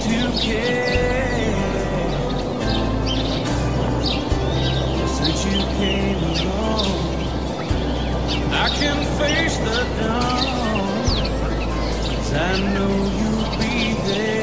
to care. Since you came along, I can face the I know you'll be there.